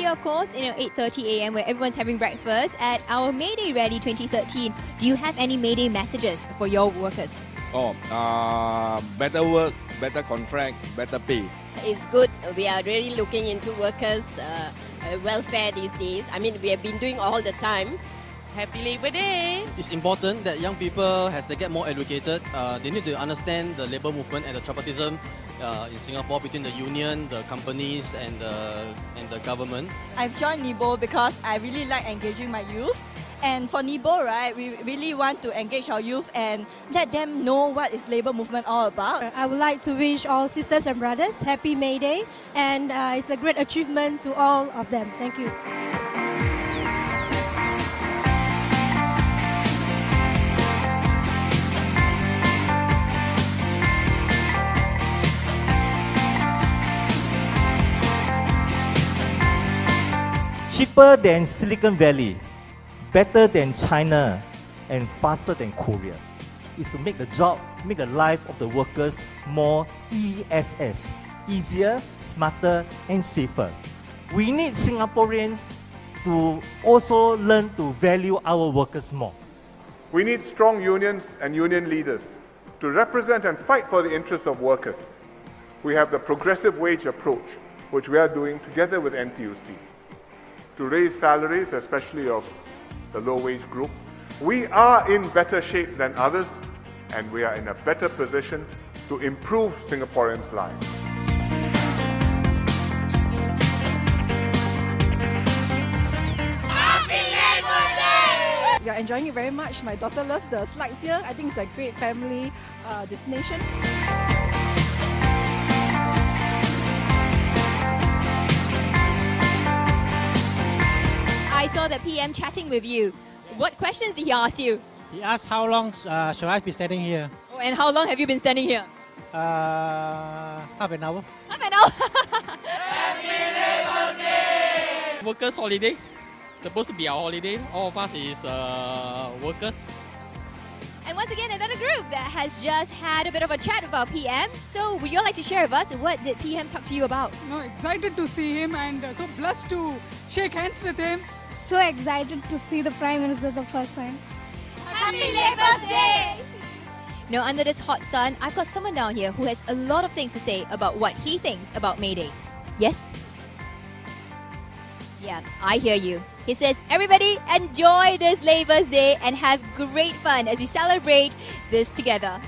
of course, you know, 8.30 a.m. where everyone's having breakfast at our May Day Rally 2013. Do you have any May Day messages for your workers? Oh, uh, better work, better contract, better pay. It's good. We are really looking into workers' uh, uh, welfare these days. I mean, we have been doing all the time. Happy Labor Day! It's important that young people, as they get more educated, uh, they need to understand the labour movement and the tripartism uh, in Singapore between the union, the companies, and the and the government. I've joined NIBO because I really like engaging my youth. And for NIBO, right, we really want to engage our youth and let them know what is labour movement all about. I would like to wish all sisters and brothers happy May Day, and uh, it's a great achievement to all of them. Thank you. Cheaper than Silicon Valley, better than China, and faster than Korea is to make the job, make the life of the workers more ESS, easier, smarter, and safer. We need Singaporeans to also learn to value our workers more. We need strong unions and union leaders to represent and fight for the interests of workers. We have the progressive wage approach, which we are doing together with NTUC to raise salaries, especially of the low wage group. We are in better shape than others, and we are in a better position to improve Singaporeans' lives. We are enjoying it very much. My daughter loves the slides here. I think it's a great family uh, destination. I saw the PM chatting with you. What questions did he ask you? He asked how long uh, should I be standing here? Oh, and how long have you been standing here? Uh, half an hour. Half an hour. Workers' holiday. Supposed to be our holiday. All of us is uh, workers. And once again, another group that has just had a bit of a chat with our PM. So, would you all like to share with us what did PM talk to you about? No, excited to see him and uh, so blessed to shake hands with him. So excited to see the Prime Minister the first time. Happy Labour Day! Now, under this hot sun, I've got someone down here who has a lot of things to say about what he thinks about May Day. Yes? Yeah, I hear you. He says, everybody enjoy this Labour's Day and have great fun as we celebrate this together.